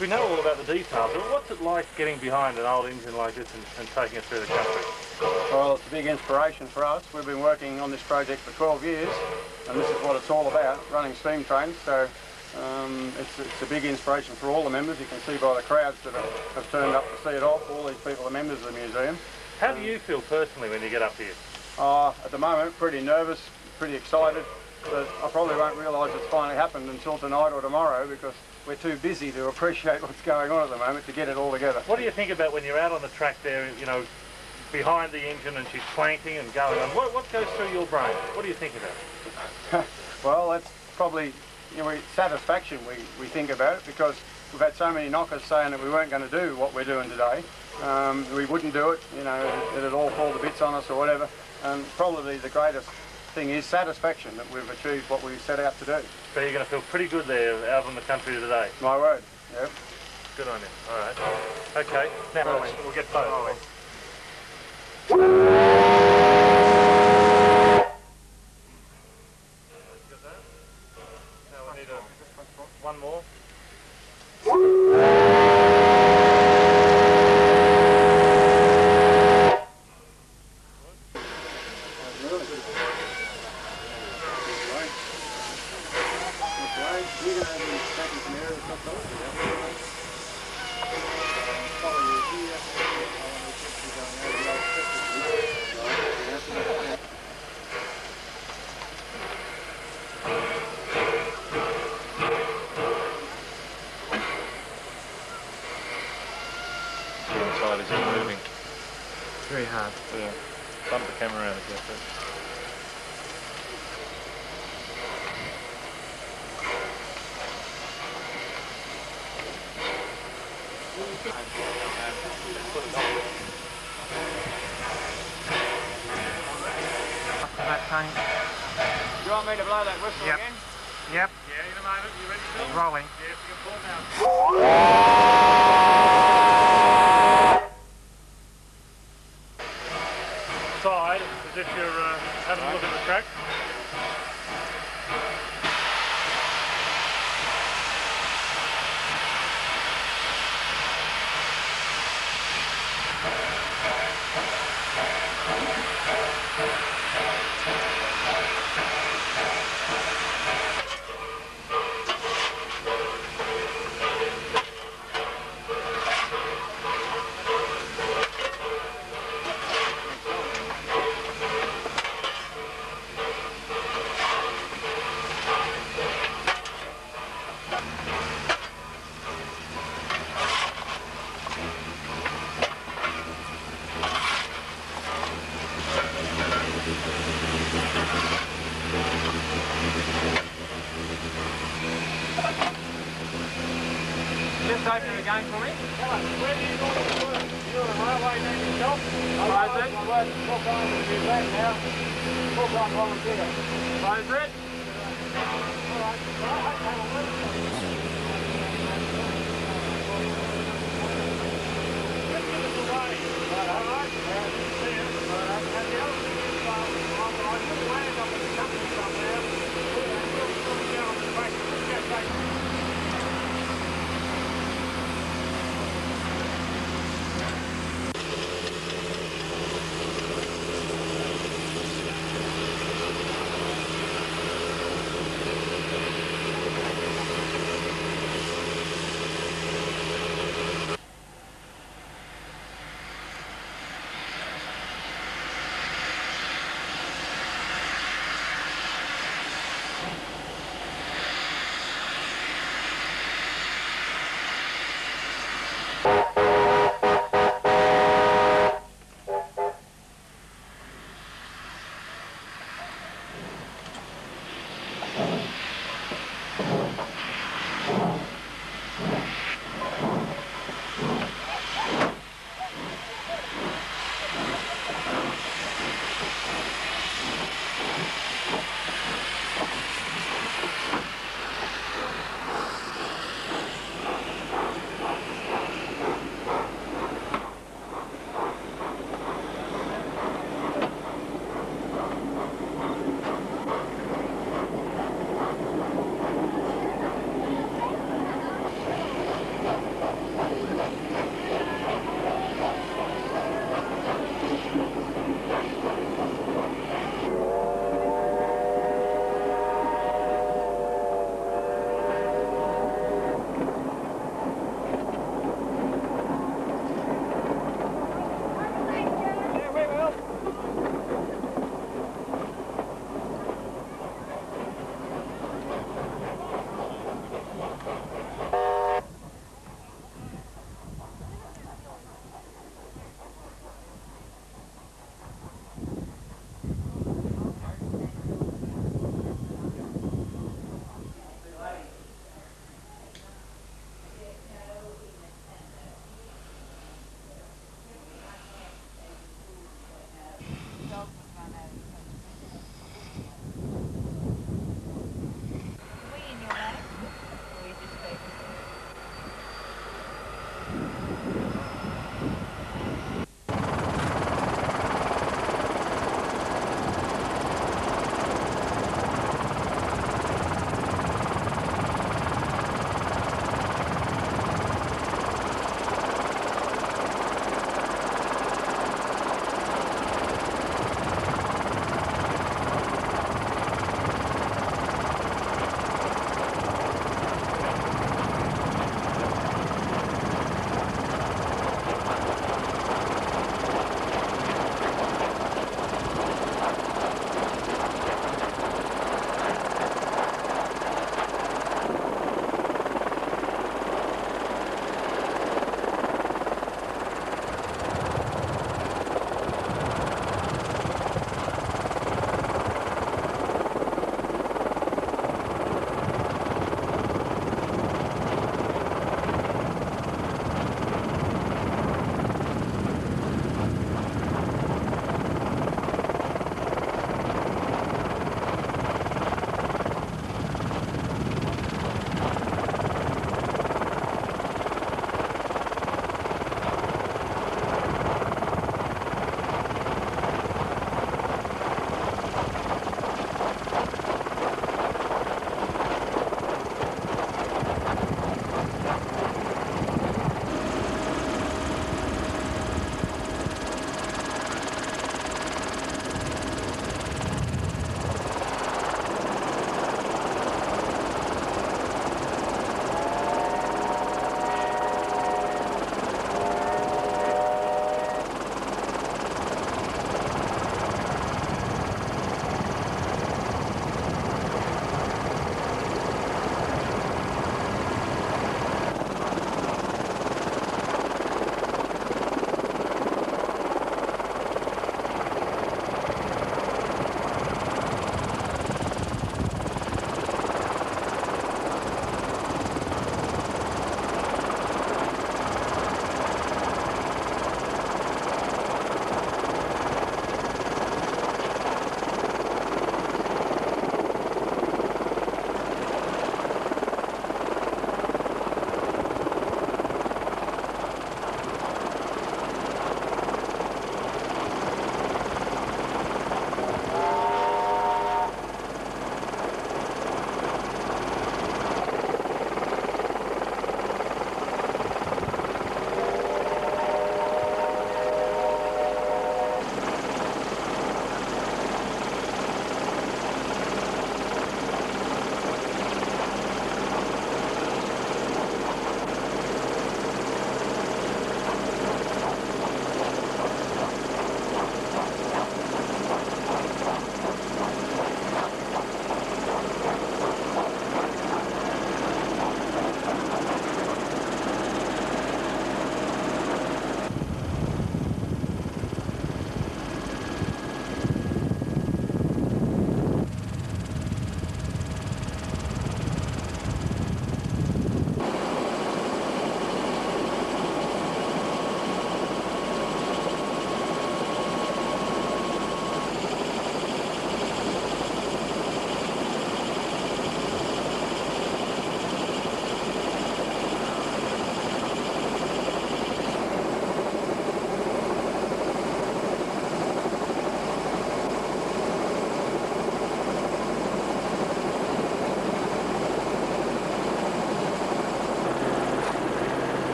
We know all about the details, but what's it like getting behind an old engine like this and, and taking it through the country? Well, it's a big inspiration for us. We've been working on this project for 12 years, and this is what it's all about, running steam trains. So um, it's, it's a big inspiration for all the members. You can see by the crowds that have, have turned up to see it off. All these people are members of the museum. How do you feel personally when you get up here? Uh, at the moment, pretty nervous, pretty excited, but I probably won't realise it's finally happened until tonight or tomorrow because we're too busy to appreciate what's going on at the moment to get it all together. What do you think about when you're out on the track there, you know, behind the engine and she's clanking and going on? What, what goes through your brain? What do you think about? well, that's probably you know, satisfaction we, we think about it because we've had so many knockers saying that we weren't going to do what we're doing today. Um, we wouldn't do it, you know, it'd all fall to bits on us or whatever. And probably the greatest thing is satisfaction that we've achieved what we set out to do. So you're going to feel pretty good there out in the country today. My word. Yep. Good on you. All right. Okay. Now we'll get both. Rolling. Got that? Now we need a, one more. The inside is it moving? Very hard. Yeah. Bump the camera around if you have to. Up to that tank. To blow that whistle Yep. again? Yep. Yeah, in a moment. You ready to It's rolling. Yeah, if you can pull now. Side, as if you're uh, having a look at the track. Just open it again for me. Where do you normally work? You're a railway man yourself? Close it. I work full-time in New Zealand now. Full-time volunteer.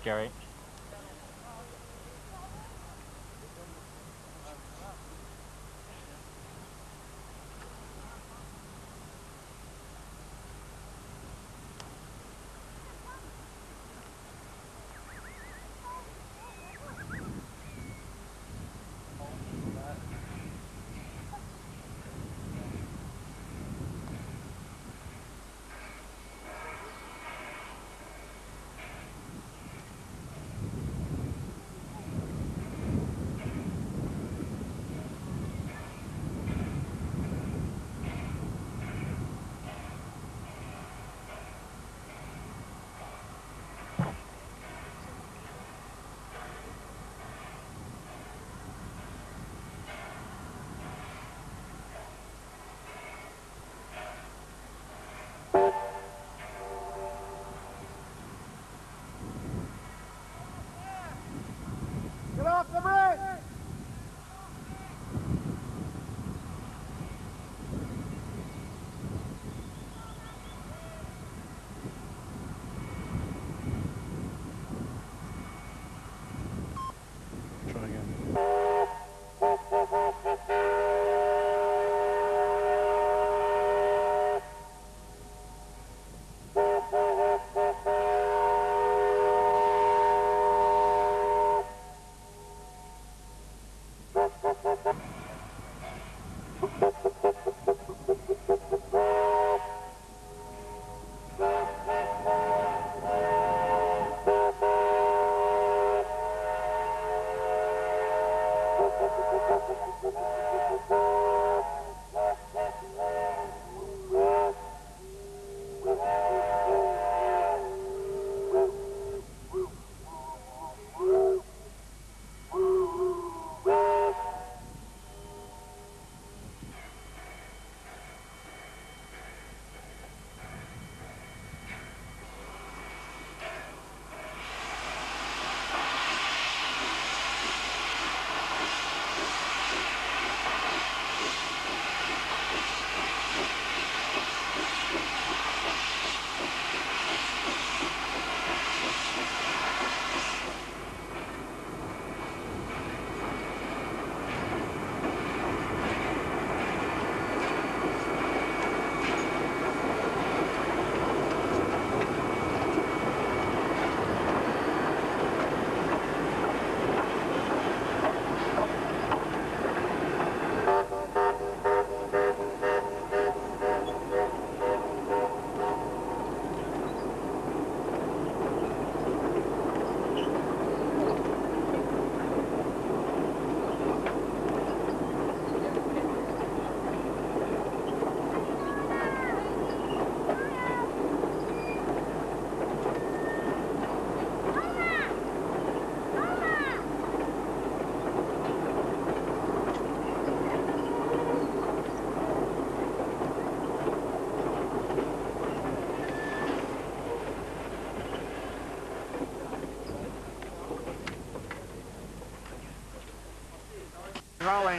Gary.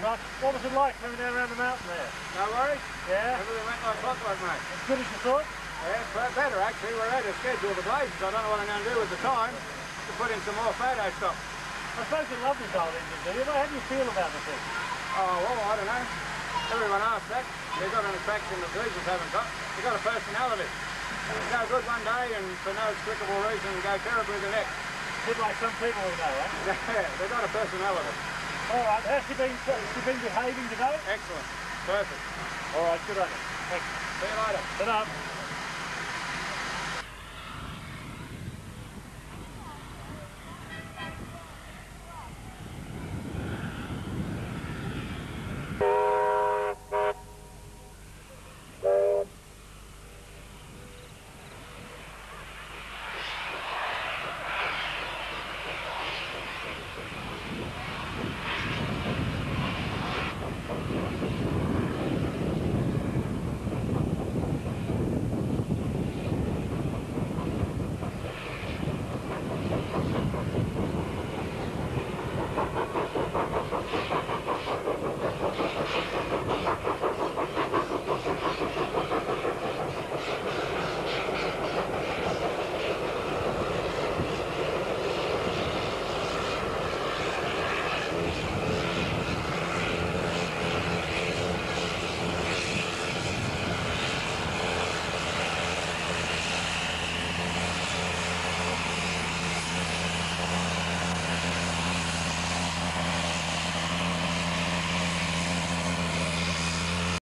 Rolling. Right, What was it like coming down around the mountain there? No worries. Yeah? Everything went like clockwork, mate. As good as you thought? Yeah, it's better actually. We're out of schedule the blazes. I don't know what I'm going to do with the time to put in some more photo stuff. I suppose you love this old engine, do you? How do you feel about the thing? Oh, well, I don't know. Everyone asks that. They've got an attraction that the diesels haven't got. They've got a personality. They go good one day and for no explicable reason go terribly the next. A bit like some people we know, eh? Yeah, they've got a personality. All right, how's she been, she been behaving today? Excellent. Perfect. All right, good on you. Thanks. See you later. Sit up.